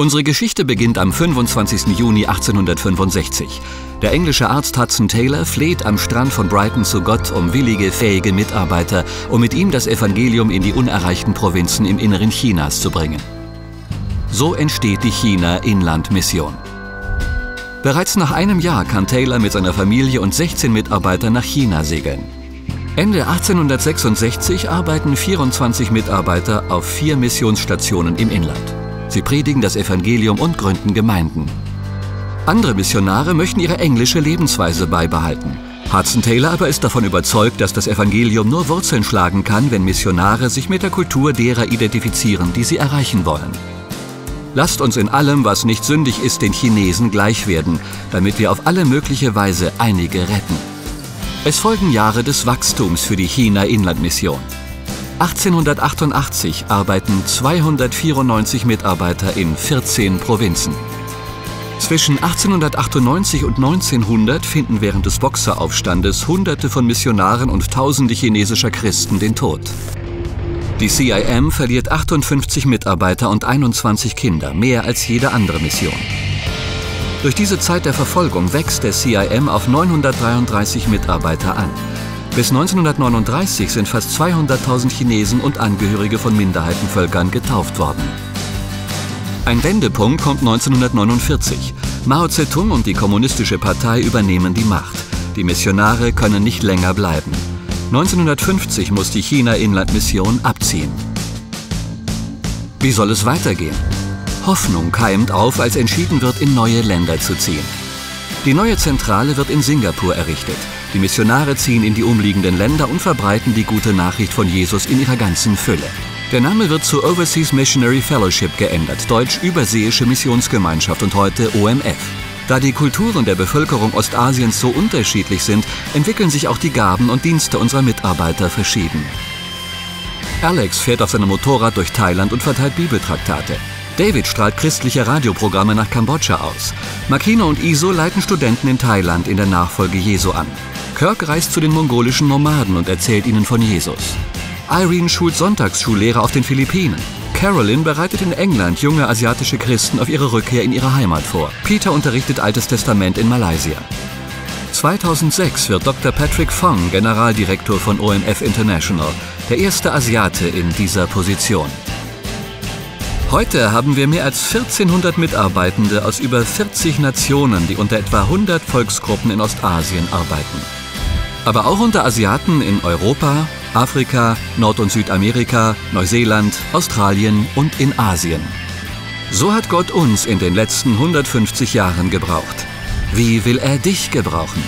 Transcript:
Unsere Geschichte beginnt am 25. Juni 1865. Der englische Arzt Hudson Taylor fleht am Strand von Brighton zu Gott um willige, fähige Mitarbeiter, um mit ihm das Evangelium in die unerreichten Provinzen im Inneren Chinas zu bringen. So entsteht die China-Inland-Mission. Bereits nach einem Jahr kann Taylor mit seiner Familie und 16 Mitarbeitern nach China segeln. Ende 1866 arbeiten 24 Mitarbeiter auf vier Missionsstationen im Inland. Sie predigen das Evangelium und gründen Gemeinden. Andere Missionare möchten ihre englische Lebensweise beibehalten. Hudson Taylor aber ist davon überzeugt, dass das Evangelium nur Wurzeln schlagen kann, wenn Missionare sich mit der Kultur derer identifizieren, die sie erreichen wollen. Lasst uns in allem, was nicht sündig ist, den Chinesen gleich werden, damit wir auf alle mögliche Weise einige retten. Es folgen Jahre des Wachstums für die China-Inlandmission. 1888 arbeiten 294 Mitarbeiter in 14 Provinzen. Zwischen 1898 und 1900 finden während des Boxeraufstandes Hunderte von Missionaren und Tausende chinesischer Christen den Tod. Die CIM verliert 58 Mitarbeiter und 21 Kinder, mehr als jede andere Mission. Durch diese Zeit der Verfolgung wächst der CIM auf 933 Mitarbeiter an. Bis 1939 sind fast 200.000 Chinesen und Angehörige von Minderheitenvölkern getauft worden. Ein Wendepunkt kommt 1949. Mao Zedong und die Kommunistische Partei übernehmen die Macht. Die Missionare können nicht länger bleiben. 1950 muss die China-Inlandmission abziehen. Wie soll es weitergehen? Hoffnung keimt auf, als entschieden wird, in neue Länder zu ziehen. Die neue Zentrale wird in Singapur errichtet. Die Missionare ziehen in die umliegenden Länder und verbreiten die gute Nachricht von Jesus in ihrer ganzen Fülle. Der Name wird zu Overseas Missionary Fellowship geändert, deutsch Überseeische Missionsgemeinschaft und heute OMF. Da die Kulturen der Bevölkerung Ostasiens so unterschiedlich sind, entwickeln sich auch die Gaben und Dienste unserer Mitarbeiter verschieden. Alex fährt auf seinem Motorrad durch Thailand und verteilt Bibeltraktate. David strahlt christliche Radioprogramme nach Kambodscha aus. Makino und Iso leiten Studenten in Thailand in der Nachfolge Jesu an. Kirk reist zu den mongolischen Nomaden und erzählt ihnen von Jesus. Irene schult Sonntagsschullehrer auf den Philippinen. Carolyn bereitet in England junge asiatische Christen auf ihre Rückkehr in ihre Heimat vor. Peter unterrichtet Altes Testament in Malaysia. 2006 wird Dr. Patrick Fong Generaldirektor von OMF International, der erste Asiate in dieser Position. Heute haben wir mehr als 1400 Mitarbeitende aus über 40 Nationen, die unter etwa 100 Volksgruppen in Ostasien arbeiten aber auch unter Asiaten in Europa, Afrika, Nord- und Südamerika, Neuseeland, Australien und in Asien. So hat Gott uns in den letzten 150 Jahren gebraucht. Wie will er dich gebrauchen?